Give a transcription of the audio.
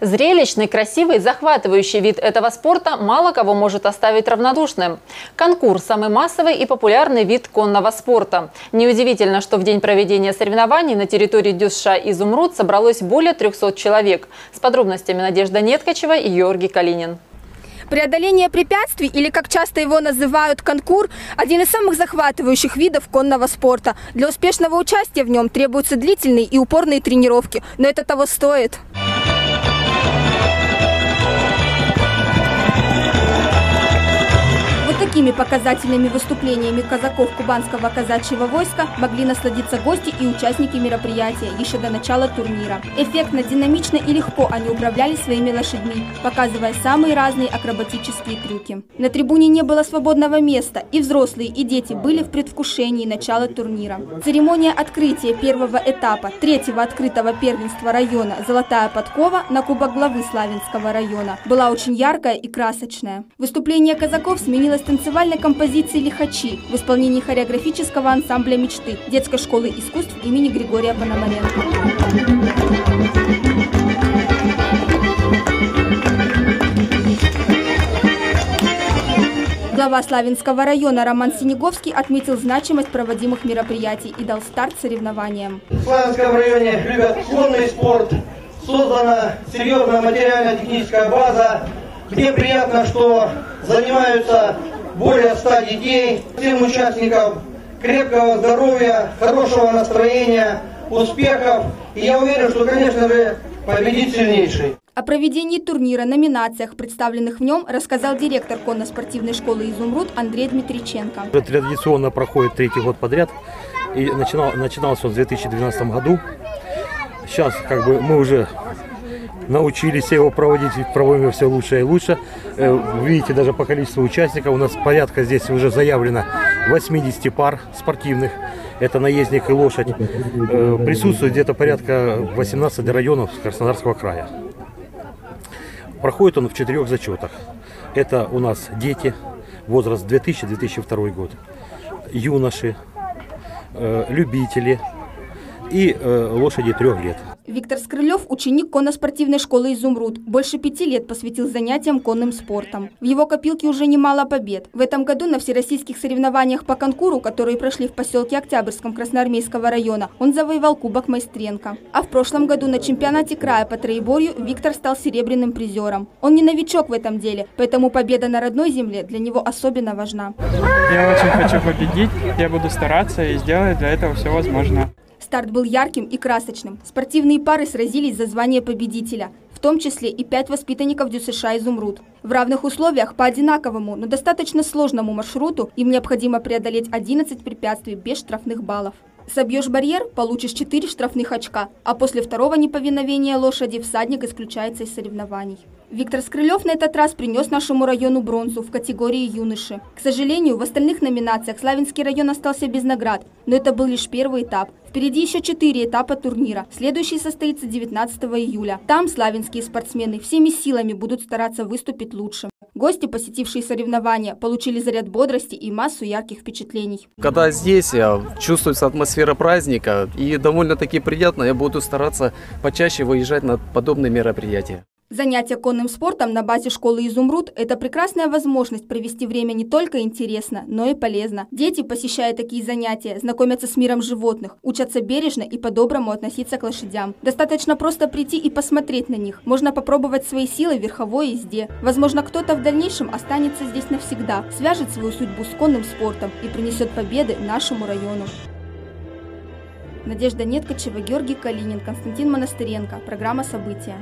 Зрелищный, красивый, захватывающий вид этого спорта мало кого может оставить равнодушным. Конкурс – самый массовый и популярный вид конного спорта. Неудивительно, что в день проведения соревнований на территории Дюсша «Изумруд» собралось более 300 человек. С подробностями Надежда Неткачева и Георгий Калинин. Преодоление препятствий, или как часто его называют конкур, один из самых захватывающих видов конного спорта. Для успешного участия в нем требуются длительные и упорные тренировки, но это того стоит. Такими показательными выступлениями казаков кубанского казачьего войска могли насладиться гости и участники мероприятия еще до начала турнира. Эффектно, динамично и легко они управляли своими лошадьми, показывая самые разные акробатические трюки. На трибуне не было свободного места, и взрослые, и дети были в предвкушении начала турнира. Церемония открытия первого этапа третьего открытого первенства района «Золотая подкова» на Кубок главы Славянского района была очень яркая и красочная. Выступление казаков сменилось танцевальным танцевальной композиции «Лихачи» в исполнении хореографического ансамбля «Мечты» детской школы искусств имени Григория Пономаренко. Глава Славянского района Роман Синеговский отметил значимость проводимых мероприятий и дал старт соревнованиям. В Славянском районе любят конный спорт, создана серьезная материально-техническая база, где приятно, что занимаются более 100 детей, всем участникам крепкого здоровья, хорошего настроения, успехов. И я уверен, что, конечно же, победит сильнейший. О проведении турнира, номинациях, представленных в нем, рассказал директор конно-спортивной школы «Изумруд» Андрей Дмитриченко. Традиционно проходит третий год подряд. И начинал, начинался он в 2012 году. Сейчас как бы мы уже научились его проводить, проводим все лучше и лучше. Э, видите, даже по количеству участников у нас порядка здесь уже заявлено 80 пар спортивных. Это наездник и лошадь. Э, присутствует где-то порядка 18 районов Краснодарского края. Проходит он в четырех зачетах. Это у нас дети, возраст 2000-2002 год, юноши, э, любители и лошади трех лет. Виктор Скрылев – ученик конно-спортивной школы «Изумруд». Больше пяти лет посвятил занятиям конным спортом. В его копилке уже немало побед. В этом году на всероссийских соревнованиях по конкуру, которые прошли в поселке Октябрьском Красноармейского района, он завоевал Кубок Майстренко. А в прошлом году на чемпионате края по троеборью Виктор стал серебряным призером. Он не новичок в этом деле, поэтому победа на родной земле для него особенно важна. Я очень хочу победить, я буду стараться и сделать для этого все возможное. Старт был ярким и красочным. Спортивные пары сразились за звание победителя, в том числе и пять воспитанников ДЮСШ «Изумруд». В равных условиях по одинаковому, но достаточно сложному маршруту им необходимо преодолеть 11 препятствий без штрафных баллов. Собьешь барьер – получишь 4 штрафных очка, а после второго неповиновения лошади всадник исключается из соревнований. Виктор Скрылев на этот раз принес нашему району бронзу в категории юноши. К сожалению, в остальных номинациях Славянский район остался без наград, но это был лишь первый этап. Впереди еще четыре этапа турнира. Следующий состоится 19 июля. Там славянские спортсмены всеми силами будут стараться выступить лучше. Гости, посетившие соревнования, получили заряд бодрости и массу ярких впечатлений. Когда здесь чувствуется атмосфера праздника и довольно-таки приятно, я буду стараться почаще выезжать на подобные мероприятия. Занятие конным спортом на базе школы «Изумруд» – это прекрасная возможность провести время не только интересно, но и полезно. Дети, посещая такие занятия, знакомятся с миром животных, учатся бережно и по-доброму относиться к лошадям. Достаточно просто прийти и посмотреть на них. Можно попробовать свои силы в верховой езде. Возможно, кто-то в дальнейшем останется здесь навсегда, свяжет свою судьбу с конным спортом и принесет победы нашему району. Надежда Неткачева, Георгий Калинин, Константин Монастыренко. Программа «События».